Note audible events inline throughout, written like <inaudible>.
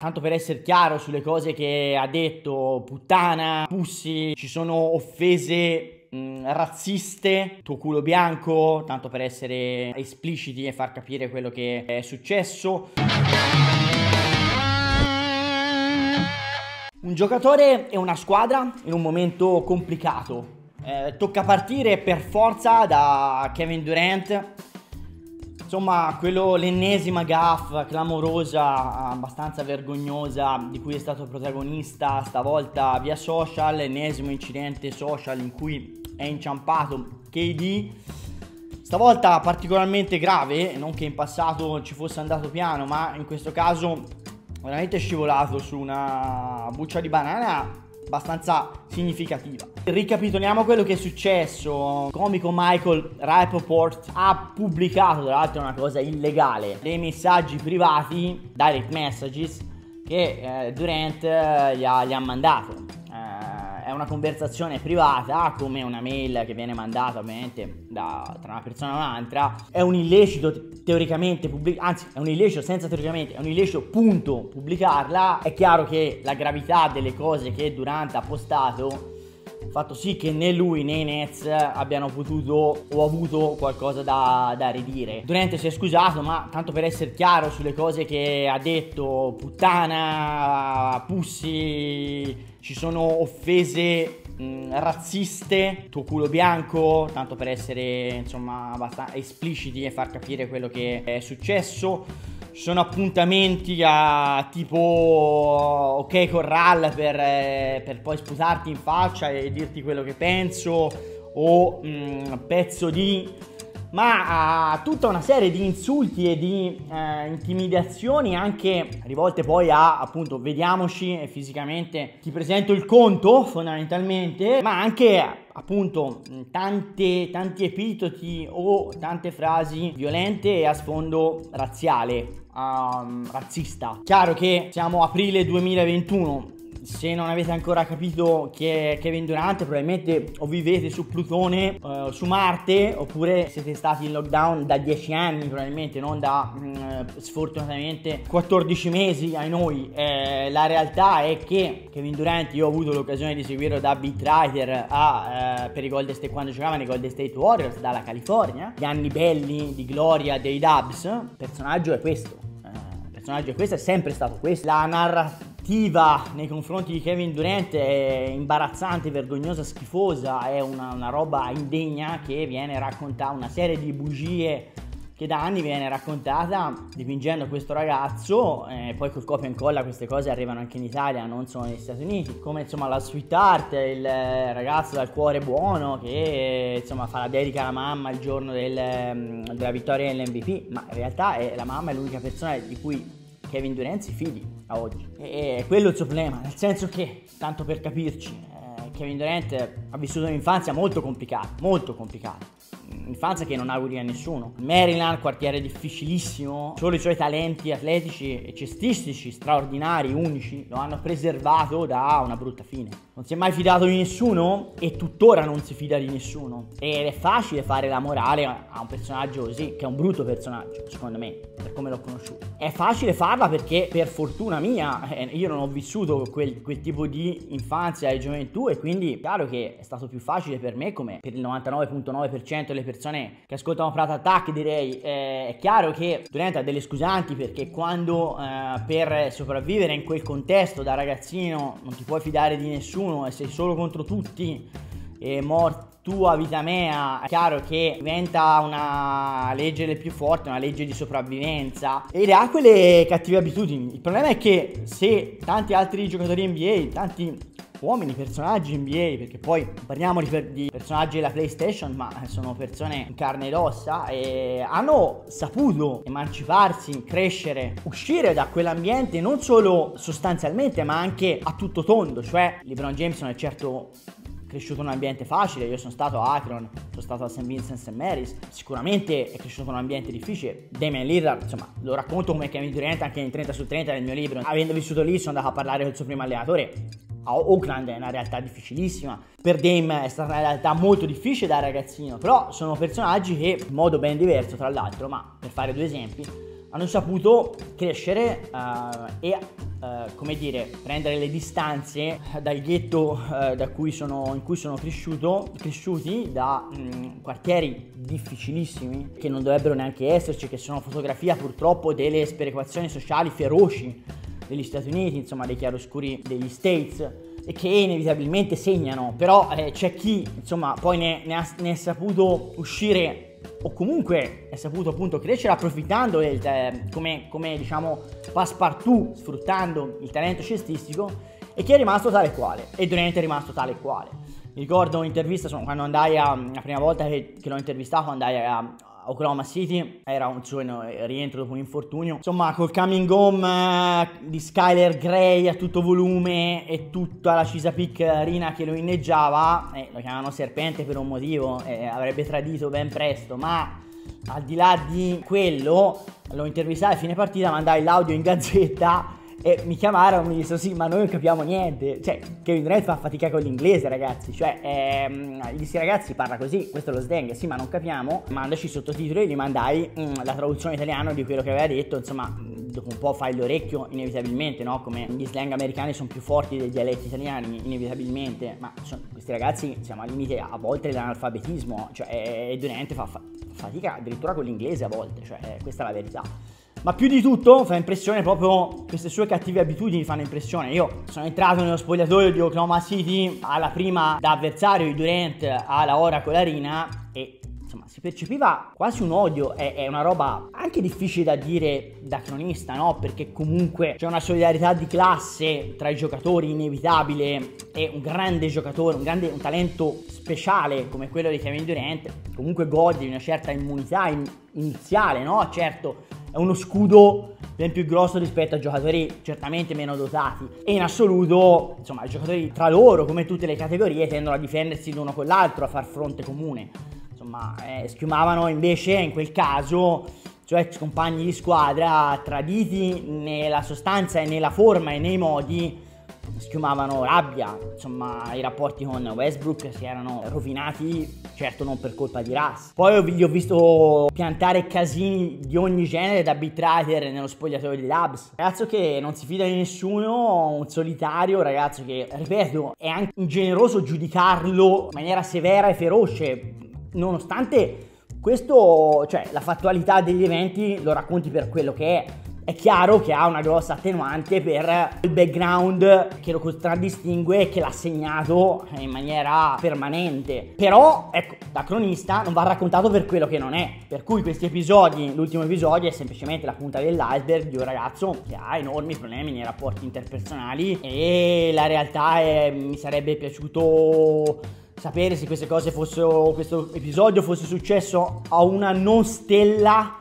Tanto per essere chiaro sulle cose che ha detto, puttana, pussi, ci sono offese mh, mm, razziste, tuo culo bianco, tanto per essere espliciti e far capire quello che è successo. Un giocatore e una squadra in un momento complicato. Eh, tocca partire per forza da Kevin Durant Insomma, quello, l'ennesima gaff clamorosa, abbastanza vergognosa, di cui è stato protagonista stavolta via social, l'ennesimo incidente social in cui è inciampato KD. Stavolta particolarmente grave, non che in passato ci fosse andato piano, ma in questo caso veramente scivolato su una buccia di banana abbastanza significativa. Ricapitoliamo quello che è successo. Il comico Michael Rapoport ha pubblicato, tra l'altro è una cosa illegale, dei messaggi privati, direct messages, che eh, Durant eh, gli, ha, gli ha mandato è una conversazione privata, come una mail che viene mandata ovviamente da, tra una persona e un'altra, è un illecito teoricamente pubblicarla, anzi è un illecito senza teoricamente, è un illecito punto pubblicarla, è chiaro che la gravità delle cose che Durante ha postato fatto sì che né lui né i Nets abbiano potuto o avuto qualcosa da, da ridire. Durante si è scusato, ma tanto per essere chiaro sulle cose che ha detto, puttana, pussi, ci sono offese mh, razziste, tuo culo bianco, tanto per essere insomma abbastanza espliciti e far capire quello che è successo sono appuntamenti a tipo ok corral per, eh, per, poi sputarti in faccia e dirti quello che penso o mh, pezzo di ma a tutta una serie di insulti e di eh, intimidazioni anche rivolte poi a appunto vediamoci fisicamente ti presento il conto fondamentalmente ma anche appunto tante, tanti epitoti o tante frasi violente e a sfondo razziale um, razzista. Chiaro che siamo aprile 2021 se non avete ancora capito chi è Kevin Durant, probabilmente o vivete su Plutone, uh, su Marte, oppure siete stati in lockdown da 10 anni, probabilmente non da uh, sfortunatamente 14 mesi ai noi. Eh, la realtà è che Kevin Durant, io ho avuto l'occasione di seguirlo da beat writer a, uh, per i Golden State quando giocava nei Golden State Warriors dalla California, gli anni belli di gloria dei Dubs. Il personaggio è questo. Eh, il personaggio è questo, è sempre stato questo. La narrazione cattiva nei confronti di Kevin Durant è imbarazzante, vergognosa, schifosa, è una, una roba indegna che viene raccontata, una serie di bugie che da anni viene raccontata dipingendo questo ragazzo, eh, poi col copia e incolla queste cose arrivano anche in Italia, non solo negli Stati Uniti, come insomma la sweetheart, il ragazzo dal cuore buono che insomma fa la dedica alla mamma il giorno del, mm, della vittoria dell'MVP, ma in realtà è, la mamma è l'unica persona di cui Kevin Durant si fidi a oggi. E, e quello è il suo problema, nel senso che, tanto per capirci, eh, Kevin Durant ha vissuto un'infanzia molto complicata, molto complicata infanzia che non auguri a nessuno. Maryland, quartiere difficilissimo, solo i suoi talenti atletici e cestistici straordinari, unici, lo hanno preservato da una brutta fine. Non si è mai fidato di nessuno e tuttora non si fida di nessuno. Ed è facile fare la morale a un personaggio così, che è un brutto personaggio, secondo me, per come l'ho conosciuto. È facile farla perché, per fortuna mia, <laughs> eh, io non ho vissuto quel, quel tipo di infanzia e gioventù e quindi è chiaro che è stato più facile per me, come per il 99.9% delle persone che ascoltano Prat Attack, direi, eh, è chiaro che Durant ha delle scusanti perché quando eh, per sopravvivere in quel contesto da ragazzino non ti puoi fidare di nessuno e sei solo contro tutti e morti tua vita mea, è chiaro che diventa una legge del più forte, una legge di sopravvivenza ed ha quelle cattive abitudini. Il problema è che se tanti altri giocatori NBA, tanti uomini, personaggi NBA, perché poi parliamo di, di, personaggi della PlayStation, ma sono persone in carne ed ossa, e hanno saputo emanciparsi, crescere, uscire da quell'ambiente non solo sostanzialmente, ma anche a tutto tondo, cioè LeBron James non è certo cresciuto in un ambiente facile, io sono stato a Akron, sono stato a St. Vincent St. Mary's, sicuramente è cresciuto in un ambiente difficile. Damian Lillard, insomma, lo racconto come Kevin Durant anche in 30 su 30 nel mio libro. Avendo vissuto lì sono andato a parlare col suo primo allenatore. Oakland è una realtà difficilissima. Per Dame è stata una realtà molto difficile da ragazzino, però sono personaggi che in modo ben diverso tra l'altro, ma per fare due esempi, hanno saputo crescere uh, e Uh, come dire, prendere le distanze dal ghetto uh, da cui sono, in cui sono cresciuto, cresciuti, da um, quartieri difficilissimi che non dovrebbero neanche esserci, che sono fotografia purtroppo delle sperequazioni sociali feroci degli Stati Uniti, insomma dei chiaroscuri degli States e che inevitabilmente segnano, però eh, c'è chi insomma poi ne, ne, ha, ne è saputo uscire o comunque è saputo appunto crescere approfittando del, eh, come, come diciamo passepartout, sfruttando il talento cestistico e che è rimasto tale quale e Durant è rimasto tale quale. Mi ricordo un'intervista, quando andai a, la prima volta che, che l'ho intervistato andai a, Oklahoma City, era un suo rientro dopo un infortunio. Insomma, col coming home eh, di Skyler Grey a tutto volume e tutta la Chesapeake Arena che lo inneggiava, eh, lo chiamavano Serpente per un motivo, eh, avrebbe tradito ben presto, ma al di là di quello, l'ho intervistato a fine partita, mandai l'audio in gazzetta e mi chiamarono e mi dissero sì ma noi non capiamo niente. Cioè Kevin Durant fa fatica con l'inglese ragazzi. Cioè ehm, gli sti ragazzi parla così questo è lo slang. Sì ma non capiamo. Mandaci i sottotitoli gli mandai mh, mm, la traduzione italiana di quello che aveva detto insomma dopo un po' fai l'orecchio inevitabilmente no? Come gli slang americani sono più forti dei dialetti italiani inevitabilmente. Ma sono, questi ragazzi siamo al limite a volte dell'analfabetismo cioè e Durant fa, fa fatica addirittura con l'inglese a volte cioè questa è la verità ma più di tutto fa impressione proprio queste sue cattive abitudini fanno impressione. Io sono entrato nello spogliatoio di Oklahoma City alla prima da avversario di Durant alla Oracle Arena e insomma si percepiva quasi un odio, è, è, una roba anche difficile da dire da cronista, no? Perché comunque c'è una solidarietà di classe tra i giocatori inevitabile e un grande giocatore, un, grande, un talento speciale come quello di Kevin Durant, comunque gode di una certa immunità in, iniziale, no? Certo uno scudo ben più grosso rispetto a giocatori certamente meno dotati. E in assoluto insomma i giocatori tra loro come tutte le categorie tendono a difendersi l'uno con l'altro a far fronte comune. Insomma eh, schiumavano invece in quel caso cioè compagni di squadra traditi nella sostanza e nella forma e nei modi schiumavano rabbia, insomma i rapporti con Westbrook si erano rovinati, certo non per colpa di Russ. Poi gli ho visto piantare casini di ogni genere da arbitrater nello spogliatoio di Labs. Ragazzo che non si fida di nessuno, un solitario, ragazzo che, ripeto, è anche ingeneroso giudicarlo in maniera severa e feroce, nonostante questo, cioè la fattualità degli eventi lo racconti per quello che è è chiaro che ha una grossa attenuante per il background che lo contraddistingue e che l'ha segnato in maniera permanente. Però, ecco, da cronista non va raccontato per quello che non è. Per cui questi episodi, l'ultimo episodio è semplicemente la punta dell'iceberg di un ragazzo che ha enormi problemi nei rapporti interpersonali e la realtà è, mi sarebbe piaciuto sapere se queste cose fossero, questo episodio fosse successo a una non stella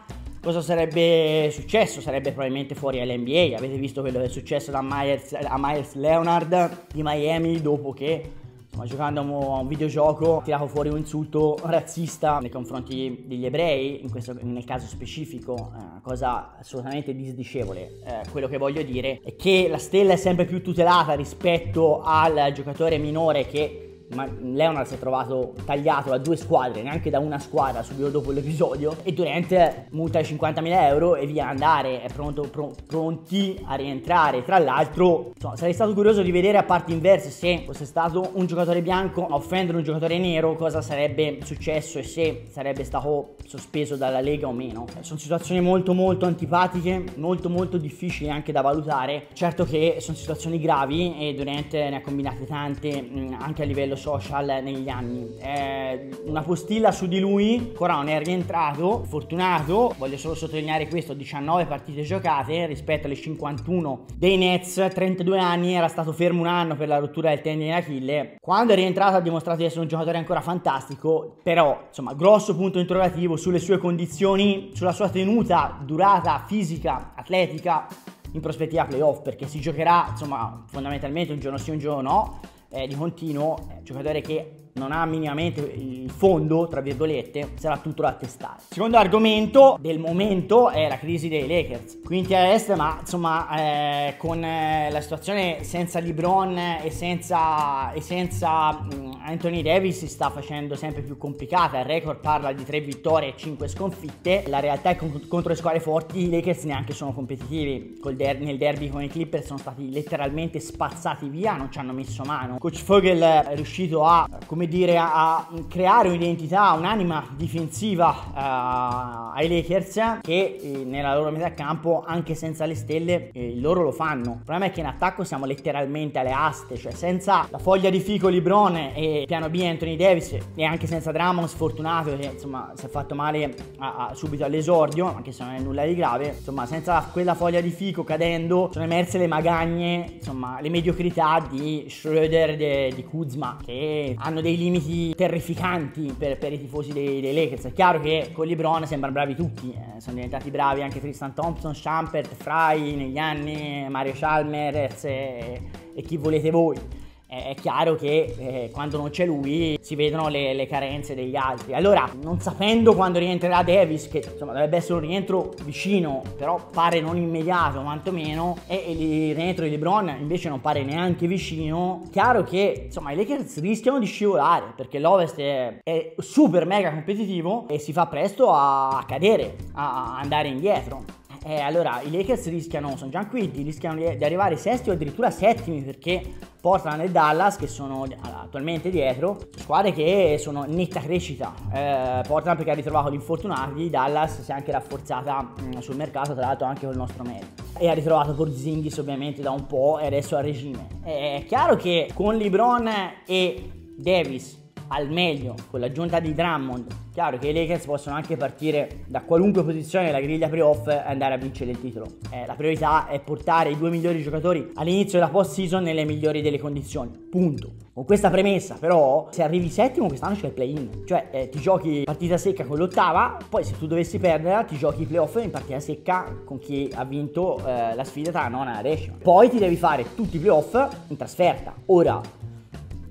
cosa sarebbe successo? Sarebbe probabilmente fuori all'NBA. Avete visto quello che è successo da Myers, a Myers Leonard di Miami dopo che insomma, giocando a un videogioco ha tirato fuori un insulto razzista nei confronti degli ebrei, in questo, nel caso specifico, eh, cosa assolutamente disdicevole. Eh, quello che voglio dire è che la stella è sempre più tutelata rispetto al giocatore minore che ma Leonard si è trovato tagliato da due squadre, neanche da una squadra subito dopo l'episodio e Durant multa di 50.000 euro e via andare, è pronto, pro, pronti a rientrare. Tra l'altro, insomma, sarei stato curioso di vedere a parti inverse se fosse stato un giocatore bianco a offendere un giocatore nero, cosa sarebbe successo e se sarebbe stato sospeso dalla Lega o meno. Sono situazioni molto molto antipatiche, molto molto difficili anche da valutare. Certo che sono situazioni gravi e Durant ne ha combinate tante anche a livello social negli anni. Eh, una postilla su di lui, ancora non è rientrato, fortunato, voglio solo sottolineare questo, 19 partite giocate rispetto alle 51 dei Nets, 32 anni, era stato fermo un anno per la rottura del tendine d'Achille. Quando è rientrato ha dimostrato di essere un giocatore ancora fantastico, però insomma grosso punto interrogativo sulle sue condizioni, sulla sua tenuta, durata fisica, atletica in prospettiva playoff perché si giocherà insomma fondamentalmente un giorno sì un giorno no eh, di continuo, eh, giocatore che non ha minimamente il fondo, tra virgolette, sarà tutto da testare. Secondo argomento del momento è la crisi dei Lakers. Quinti a est, ma insomma, eh, con eh, la situazione senza LeBron e senza, e senza mh, Anthony Davis si sta facendo sempre più complicata. Il record parla di 3 vittorie e 5 sconfitte. La realtà è che contro le squadre forti i Lakers neanche sono competitivi. Der- nel derby con i Clippers sono stati letteralmente spazzati via, non ci hanno messo mano. Coach Vogel è riuscito a, come dire, a creare un'identità, un'anima difensiva uh, ai Lakers che eh, nella loro metà campo, anche senza le stelle, eh, loro lo fanno. Il problema è che in attacco siamo letteralmente alle aste, cioè senza la foglia di fico Libron e piano B Anthony Davis e anche senza Drummond sfortunato che insomma si è fatto male a, a, subito all'esordio, anche se non è nulla di grave, insomma senza quella foglia di fico cadendo sono emerse le magagne, insomma le mediocrità di Schroeder e di Kuzma che hanno dei limiti terrificanti per, per i tifosi dei, dei, Lakers. È chiaro che con LeBron sembrano bravi tutti, eh, sono diventati bravi anche Tristan Thompson, Champert, Fry negli anni, Mario Chalmers e, e chi volete voi è chiaro che eh, quando non c'è lui si vedono le, le, carenze degli altri. Allora, non sapendo quando rientrerà Davis, che insomma dovrebbe essere un rientro vicino, però pare non immediato, quantomeno, e il rientro di LeBron invece non pare neanche vicino, chiaro che insomma i Lakers rischiano di scivolare perché l'Ovest è, è super mega competitivo e si fa presto a cadere, a andare indietro. Eh, allora i Lakers rischiano, sono già quinti, rischiano di, arrivare sesti o addirittura settimi perché Portland e Dallas che sono attualmente dietro, squadre che sono in netta crescita. Eh, Portland perché ha ritrovato gli infortunati, Dallas si è anche rafforzata mh, sul mercato, tra l'altro anche col nostro merito. E ha ritrovato Porzingis ovviamente da un po' e adesso a regime. È chiaro che con LeBron e Davis al meglio con l'aggiunta di Drummond. Chiaro che i Lakers possono anche partire da qualunque posizione della griglia playoff e andare a vincere il titolo. Eh, la priorità è portare i due migliori giocatori all'inizio della post season nelle migliori delle condizioni. Punto. Con questa premessa, però, se arrivi settimo, quest'anno c'è il play-in. Cioè, eh, ti giochi partita secca con l'ottava, poi se tu dovessi perdere, ti giochi i playoff in partita secca con chi ha vinto eh, la sfida tra la nona e la decima. Poi ti devi fare tutti i playoff in trasferta. Ora,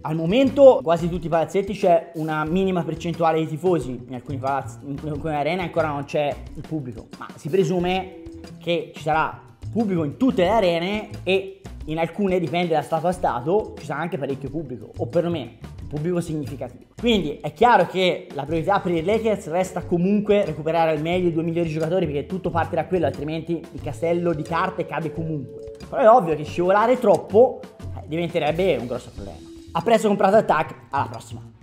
al momento quasi tutti i palazzetti c'è una minima percentuale di tifosi, in alcuni palazzi, in alcune arene ancora non c'è il pubblico, ma si presume che ci sarà pubblico in tutte le arene e in alcune, dipende da stato a stato, ci sarà anche parecchio pubblico, o perlomeno pubblico significativo. Quindi è chiaro che la priorità per i Lakers resta comunque recuperare al meglio i due migliori giocatori perché tutto parte da quello, altrimenti il castello di carte cade comunque. Però è ovvio che scivolare troppo eh, diventerebbe un grosso problema. A presto comprato Attack, alla prossima!